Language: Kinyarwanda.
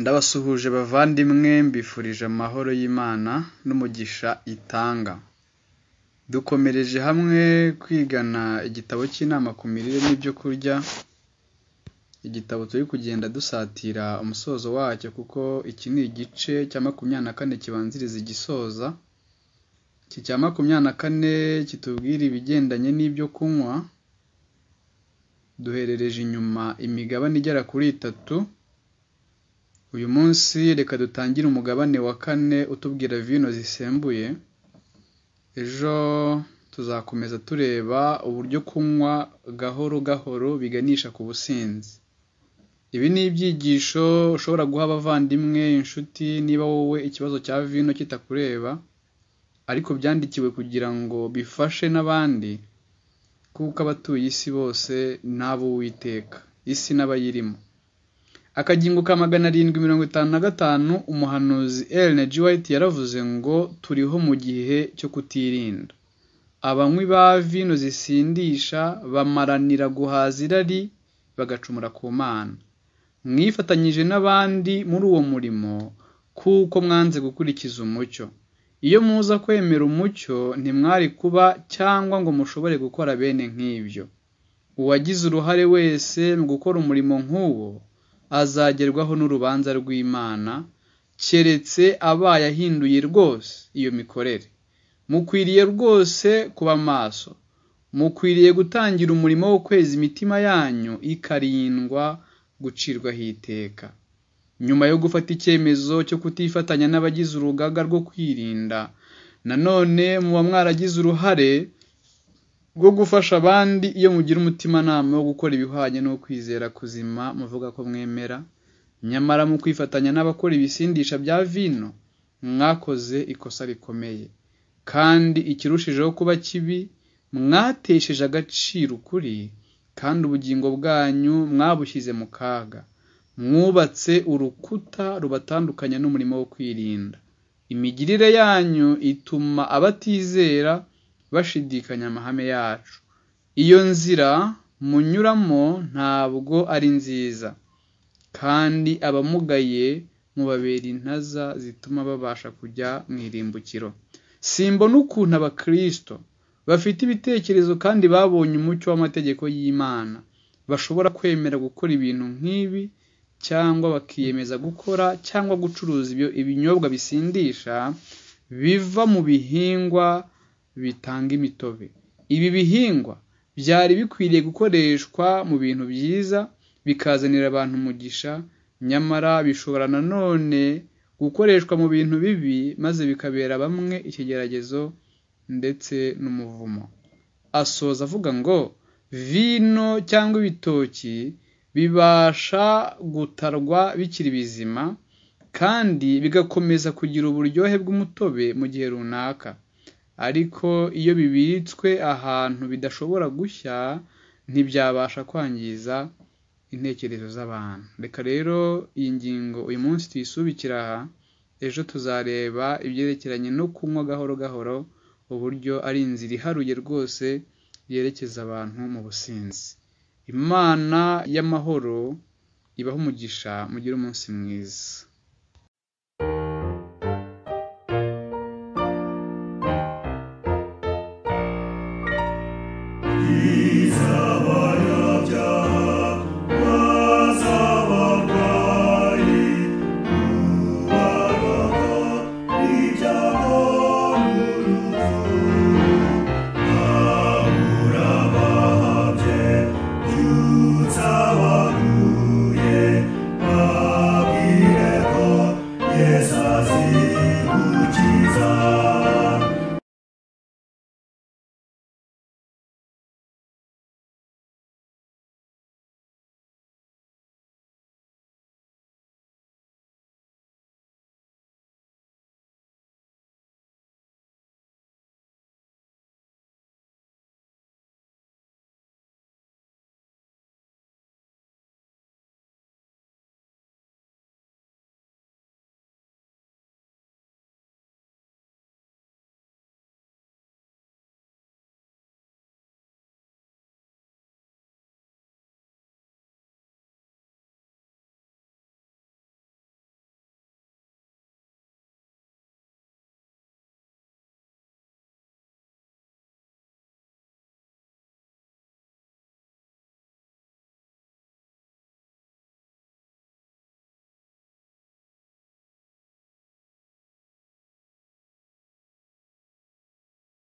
Ndabasuhuje bavandimwe mbifurije amahoro y'Imana n'umugisha itanga. Dukomereje hamwe kwigana igitabo cy'inama ku mirire n'ibyo kurya, igitabo turi kugenda dusatira umusozo wacyo kuko iki ni igice cya makumyabiri na kane kibanziriza igisoza, iki cya makumyabiri na kane kitubwira ibigendanye n'ibyo kunywa, duherereje inyuma imigabane igera kuri itatu, uyu munsi reka dutangire umugabane wa kane utubwira vino zisembuye, ejo tuzakomeza tureba uburyo kunywa gahoro gahoro biganisha ku businzi. Ibi ni ibyigisho ushobora guha abavandimwe, inshuti niba wowe ikibazo cya vino kitakureba, ariko byandikiwe kugira ngo bifashe n'abandi kuko abatuye isi bose ni ab'Uwiteka, isi n'abayirimo. Akagingo ka magana arindwi mirongo itanu na gatanu, umuhanuzi Ellen G. White yaravuze ngo turiho mu gihe cyo kutirinda. Abanywi ba vino zisindisha bamaranira guhaza irari bagacumura ku Mana. Mwifatanyije n'abandi muri uwo murimo kuko mwanze gukurikiza umucyo. Iyo muza kwemera umucyo ntimwari kuba cyangwa ngo mushobore gukora bene nk'ibyo. Uwagize uruhare wese mu gukora umurimo nk'uwo azagerwaho n'urubanza rw'Imana, keretse abaye ahinduye rwose iyo mikorere. Mukwiriye rwose kuba maso. Mukwiriye gutangira umurimo wo kweza imitima yanyu ikarindwa gucirwaho iteka. Nyuma yo gufata icyemezo cyo kutifatanya n'abagize urugaga rwo kwirinda, nanone muba mwaragize uruhare rwo gufasha abandi iyo mugira umutimanama wo gukora ibihwanye n'ukwizera kuzima muvuga ko mwemera, nyamara mu kwifatanya n'abakora ibisindisha bya vino mwakoze ikosa rikomeye, kandi ikirushijeho kuba kibi mwatesheje agaciro ukuri, kandi ubugingo bwanyu mwabushyize mu kaga. Mwubatse urukuta rubatandukanya n'umurimo wo kwirinda. Imigirire yanyu ituma abatizera bashidikanya amahame yacu. Iyo nzira munyuramo ntabwo ari nziza, kandi abamugaye mubabera intaza zituma babasha kujya mu irimbukiro. Simbona ukuntu abakristo bafite ibitekerezo kandi babonye umucyo w'amategeko y'Imana bashobora kwemera gukora ibintu nk'ibi cyangwa bakiyemeza gukora cyangwa gucuruza ibinyobwa bisindisha biva mu bihingwa bitanga imitobe. Ibi bihingwa byari bikwiriye gukoreshwa mu bintu byiza bikazanira abantu umugisha, nyamara bishobora nanone gukoreshwa mu bintu bibi maze bikabera bamwe ikigeragezo ndetse n'umuvumo. Asoza avuga ngo vino cyangwa ibitoki bibasha gutarwa bikiri bizima kandi bigakomeza kugira uburyohe bw'umutobe mu gihe runaka, ariko iyo bibitswe ahantu bidashobora gushya ntibyabasha kwangiza intekerezo z'abantu. Reka rero iyi ngingo uyu munsi tuyisubikire aha, ejo tuzareba ibyerekeranye no kunywa gahoro gahoro, uburyo ari inzira iharuye rwose yerekeza abantu mu businzi. Imana y'amahoro ibahe umugisha mugire umunsi mwiza. Jesus.